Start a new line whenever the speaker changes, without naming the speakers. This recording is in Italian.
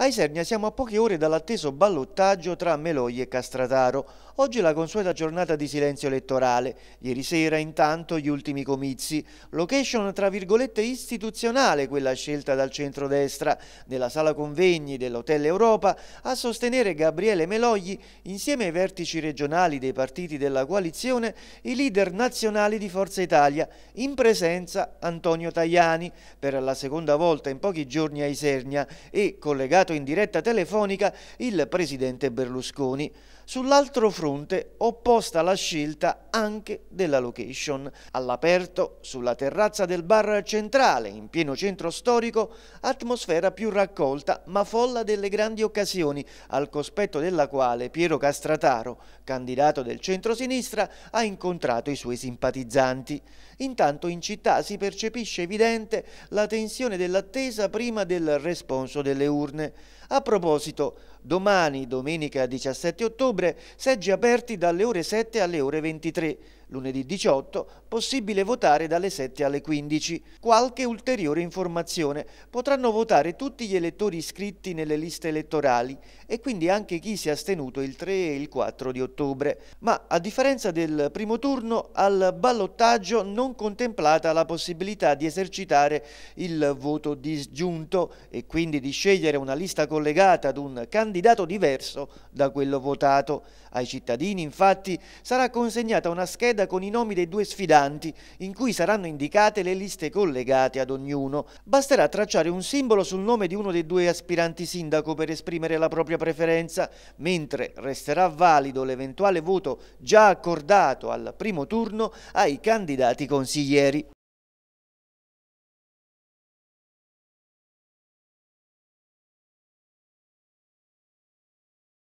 A Isernia siamo a poche ore dall'atteso ballottaggio tra Meloi e Castrataro. Oggi la consueta giornata di silenzio elettorale. Ieri sera intanto gli ultimi comizi. Location tra virgolette istituzionale quella scelta dal centrodestra. Nella sala convegni dell'Hotel Europa a sostenere Gabriele Melogli insieme ai vertici regionali dei partiti della coalizione i leader nazionali di Forza Italia. In presenza Antonio Tajani per la seconda volta in pochi giorni a Isernia e collegato in diretta telefonica il presidente Berlusconi. Sull'altro fronte opposta la scelta anche della location. All'aperto, sulla terrazza del bar centrale, in pieno centro storico, atmosfera più raccolta ma folla delle grandi occasioni, al cospetto della quale Piero Castrataro, candidato del centro-sinistra, ha incontrato i suoi simpatizzanti. Intanto in città si percepisce evidente la tensione dell'attesa prima del responso delle urne. A proposito, domani, domenica 17 ottobre, seggi aperti dalle ore 7 alle ore 23 lunedì 18, possibile votare dalle 7 alle 15. Qualche ulteriore informazione. Potranno votare tutti gli elettori iscritti nelle liste elettorali e quindi anche chi si è astenuto il 3 e il 4 di ottobre. Ma a differenza del primo turno, al ballottaggio non contemplata la possibilità di esercitare il voto disgiunto e quindi di scegliere una lista collegata ad un candidato diverso da quello votato. Ai cittadini infatti sarà consegnata una scheda scheda con i nomi dei due sfidanti, in cui saranno indicate le liste collegate ad ognuno. Basterà tracciare un simbolo sul nome di uno dei due aspiranti sindaco per esprimere la propria preferenza, mentre resterà valido l'eventuale voto già accordato al primo turno ai candidati consiglieri.